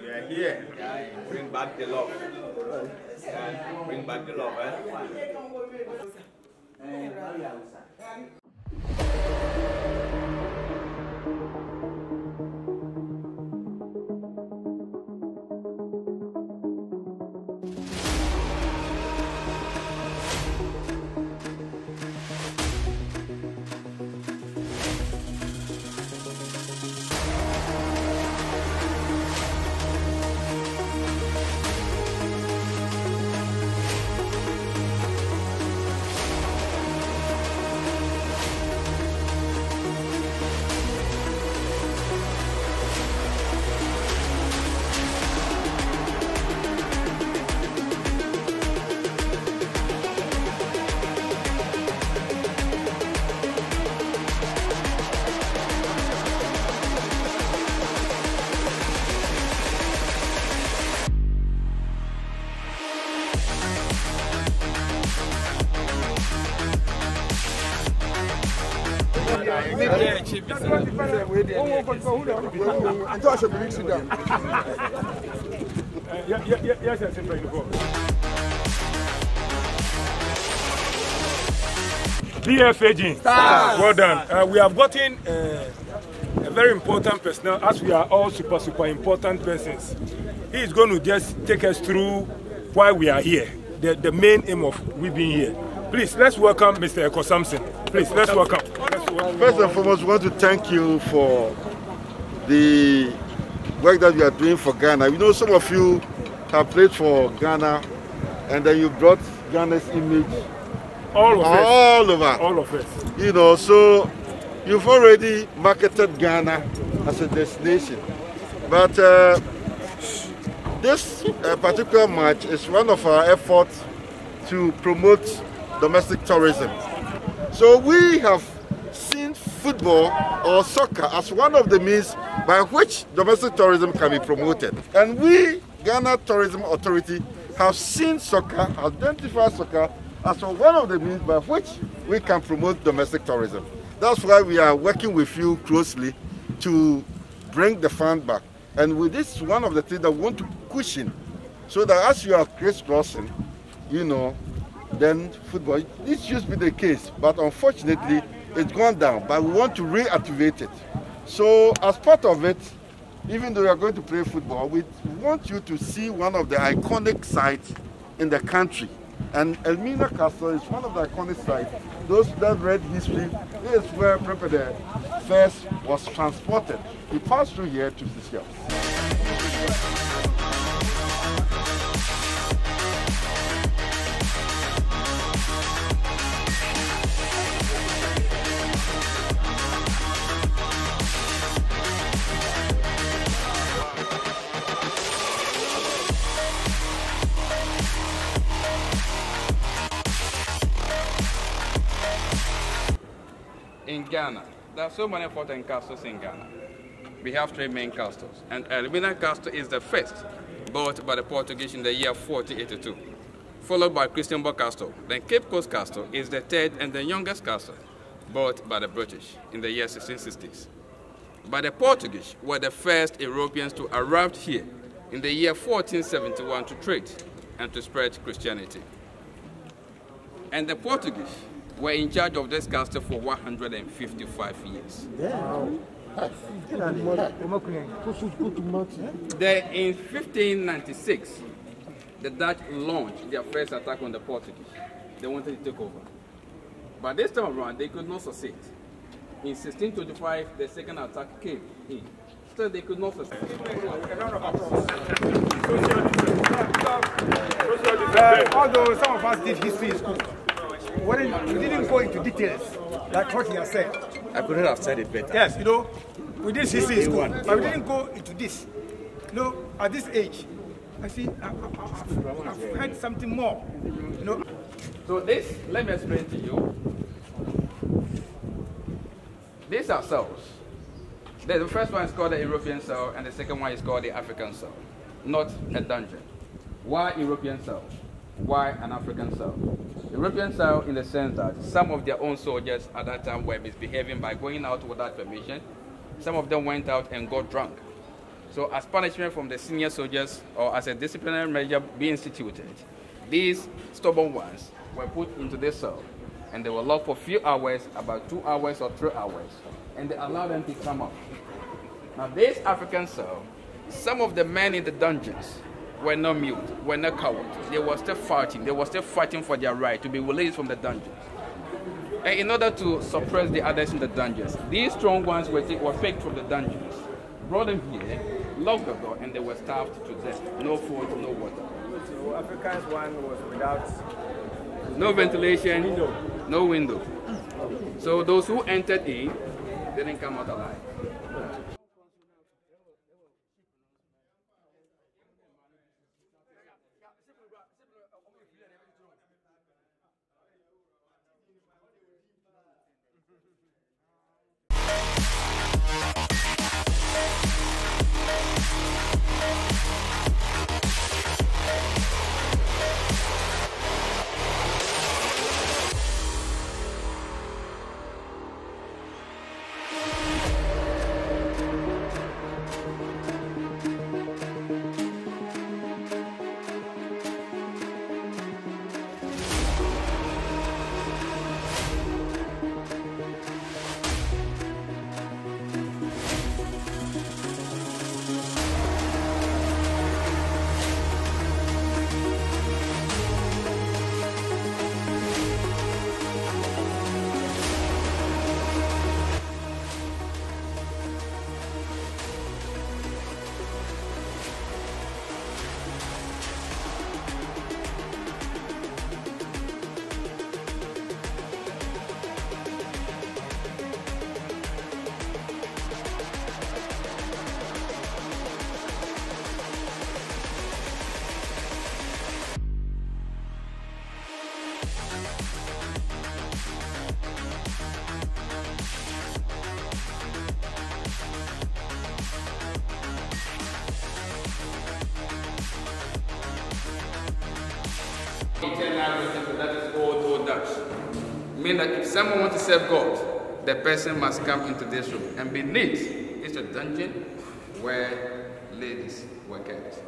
We are here. Bring back the love. Bring back the love, eh? I should sit down. Yes, yes. Well done. Uh, we have gotten uh, a very important personnel as we are all super, super important persons. He is going to just take us through why we are here, the, the main aim of we being here. Please, let's welcome Mr. Eko Samson. Please, let's welcome. Let's. First and foremost, we want to thank you for the work that you are doing for Ghana. You know, some of you have played for Ghana, and then you brought Ghana's image All of us. all over. All of us. You know, so you've already marketed Ghana as a destination. But uh, this uh, particular match is one of our efforts to promote domestic tourism. So we have seen football or soccer as one of the means by which domestic tourism can be promoted. And we, Ghana Tourism Authority, have seen soccer, identified soccer as one of the means by which we can promote domestic tourism. That's why we are working with you closely to bring the fund back. And with this, one of the things that we want to cushion, so that as you are crisscrossing, you know, then football. This used to be the case, but unfortunately, it's gone down. But we want to reactivate it. So, as part of it, even though we are going to play football, we want you to see one of the iconic sites in the country. And Elmina Castle is one of the iconic sites. Those that read history, this is where Prempeh the First was transported. He passed through here to Seychelles. In Ghana. There are so many important castles in Ghana. We have three main castles, and Elmina Castle is the first, built by the Portuguese in the year 1482, followed by Christiansborg Castle. Then Cape Coast Castle is the third and the youngest castle, built by the British in the year 1660s. But the Portuguese were the first Europeans to arrive here in the year 1471 to trade and to spread Christianity. And the Portuguese were in charge of this castle for 155 years. Then in 1596, the Dutch launched their first attack on the Portuguese. They wanted to take over. But this time around, they could not succeed. In 1625, the second attack came in. Still, they could not succeed. Uh, although some of us did history in school, we didn't, we didn't go into details like what he has said. I couldn't have said it better. Yes, you know, we did history in school, but we didn't go into this. You know, at this age, I see, I, I, I've, I've heard something more. You know, So this, let me explain to you. These are cells. The the first one is called the European cell, and the second one is called the African cell, not a dungeon. Why European cell? Why an African cell? European cell in the sense that some of their own soldiers at that time were misbehaving by going out without permission. Some of them went out and got drunk. So as punishment from the senior soldiers or as a disciplinary measure be instituted, these stubborn ones were put into this cell and they were locked for a few hours, about two hours or three hours, and they allowed them to come up. Now this African cell, some of the men in the dungeons were not mute, were not cowards. They were still fighting. They were still fighting for their right to be released from the dungeons. And in order to suppress the others in the dungeons, these strong ones were, were picked from the dungeons, brought them here, locked the door, and they were starved to death. No food, no water. So Africans one was without no ventilation, window. no window. So those who entered in didn't come out alive. That is old old Dutch. Mean that if someone wants to serve God, the person must come into this room. And beneath is a dungeon where ladies were kept.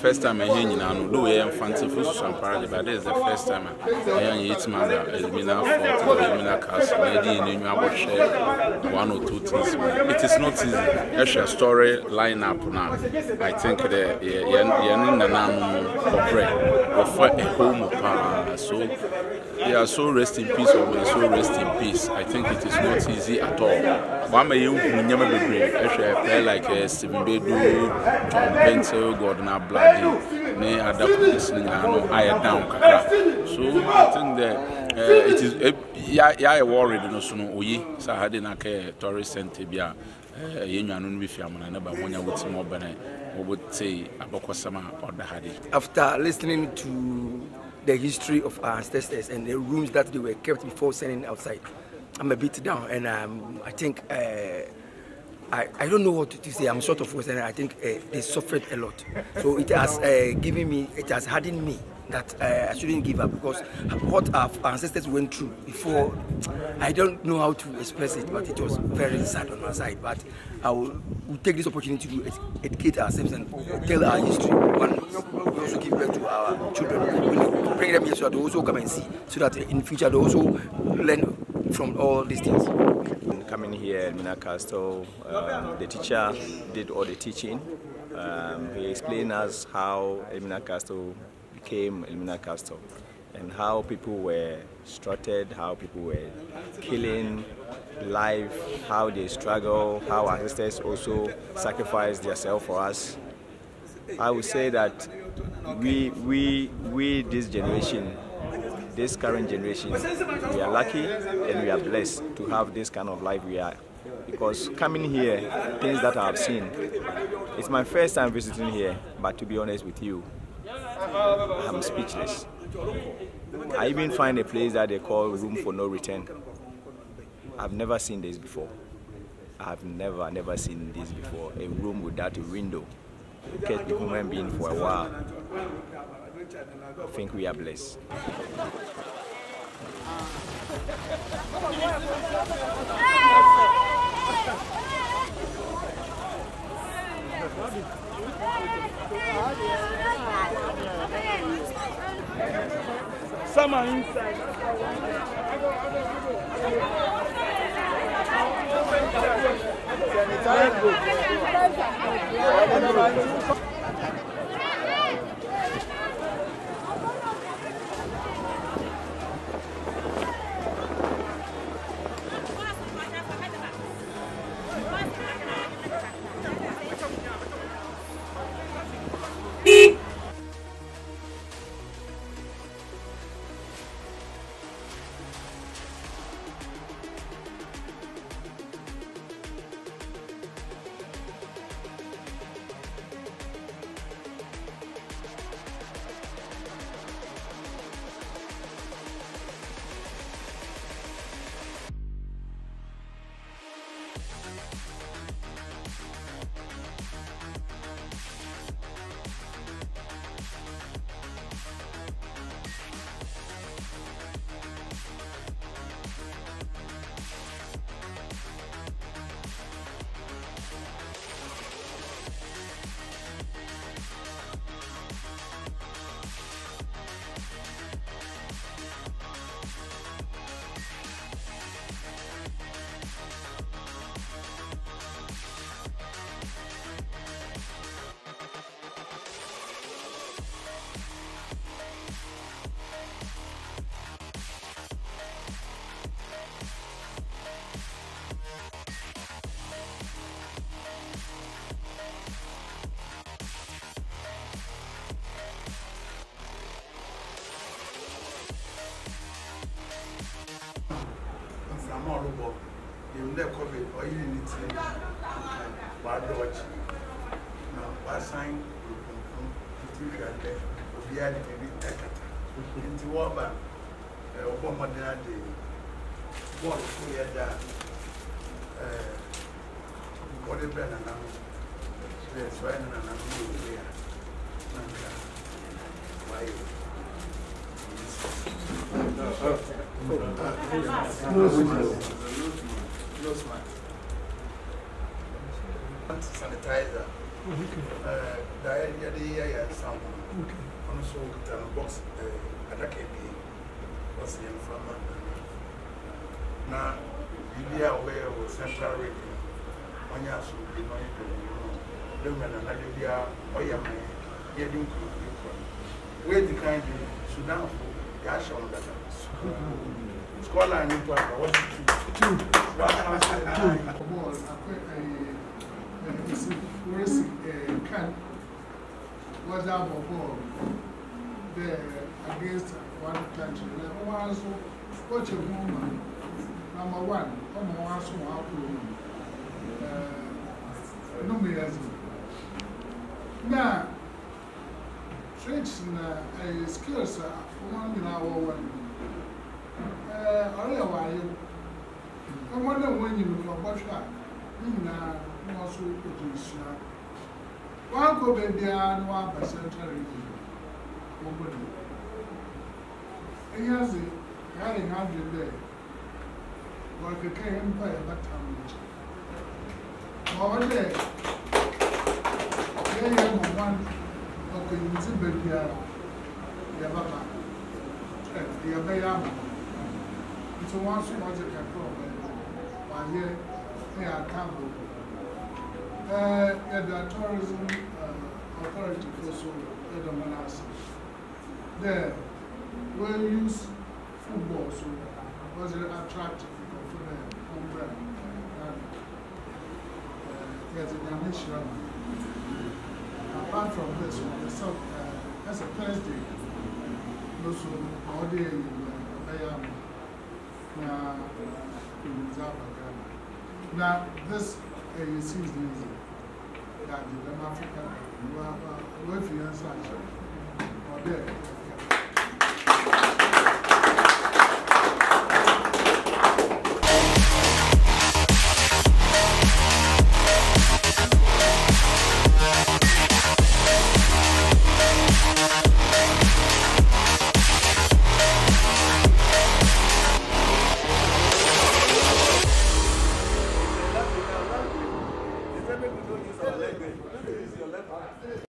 First time I hear you now. Though I am fancy for some party, but this is the first time I hear you. It's man, Elimina Fort, Elimina Castle, Lady in New share one or two things. It is not easy. There's a story line up now. I think the Yanin Nanam offer a home so they are so rest in peace or we so rest in peace. I think it is not easy at all. One may you never be brave. Actually, I play like uh, Stephen Baidoo, John Bentel, Gordon Abladi, ne other police no I down kakra. So I think that uh, it is yeah yeah worried no so no oyi sa hade na ke tourist center bia yɛn nuanom no bi fi amana ne ba wɔnya wotim ɔbɛne wɔbɛtei abɔkɔsɛm a ɔda hade after listening to the history of our ancestors and the rooms that they were kept before sending outside. I'm a bit down, and um, I think uh, I, I don't know what to say. I'm sort of and I think uh, they suffered a lot. So it has uh, given me, it has hardened me that uh, I shouldn't give up because what our ancestors went through before, I don't know how to express it, but it was very sad on my side. But I will take this opportunity to educate ourselves and tell our history. One, we also give birth to our children. We'll bring them here so that they also come and see, so that in future they also learn from all these things. Coming here at Mina Castle, um, the teacher did all the teaching. Um, he explained us how Elmina Castle became Elmina Castle and how people were strutted, how people were killing life, how they struggle, how our ancestors also sacrificed themselves for us. I would say that we, we, we, this generation, this current generation, we are lucky and we are blessed to have this kind of life we are. Because coming here, things that I've seen, it's my first time visiting here, but to be honest with you, I'm speechless. I even find a place that they call room for no return. I've never seen this before. I've never, never seen this before. A room without a window. Kept the human being for a while. I think we are blessed. Some are inside. lẹ́kọ̀ọ́ bẹ̀ ọ̀yìn ní ti wà lọ́ọ̀jì na wà sáyìn òkùnkùn títí fi àtẹ òbí àdìgbò bí ẹ̀kàtà ntí wọ́n bá ọgbọ́ ọmọdé adé bọ́ọ̀lù tó yẹ dá wọ́n bẹ̀ nana mi ṣe ẹ̀sọ́ ẹ̀ nana mi yóò wé a náà ká wáyé. O. Thank you close man. Sanitizer. Uh, da yɛde yɛyɛ sample ɔno so kita no box Uh, adaka abie ɔsɛ yɛmfa ma na biribi be aware of central rate. No ɔnyɛ asomdwe na ɔyɛ dwamani mu ne wura nanade biara to you from where the kind of Sudan de sudanfo yɛahyɛ wɔn dada Scholar nipa ka wɔsi tu. ball racing can was out of ball there against one country. Now, one so watch a woman. Number one, come on, one so out no me as now. Traits na a skills are one in our one. Uh, ọ̀rẹ́ wa yẹn ọmọ náà wọ́n yìí nìkan bọ́ṣọ́ ọrịawayo ka nwanne m nwenyi m n'ọgbọchi a n'ihi na nọọsụ ojirisia nwagobe bịa n'aba central region obodo ihe azi gari ha jebe wakeke ihe mba ya bata m ọ dị ihe ya ma nwanne ọkụ nzi bebiara ya bata ya bẹ ya ma nti wɔn nso na ɔgye kɛkɛ wɔ wayɛ ne aka bɔ ɛɛ the tourism uh, authority also so yɛda There, ase dɛ use football so wɔdze attractive nkorɔfo dɛ wɔn bɛ yɛdze nyame hyira ma apart from this on the sub a thursday. Also so ɔde ɛyɛ ɛbɛyɛ ama. Bayam, now in Zapa Now, this uh, season is that the African, you are, uh, if you answer, or there.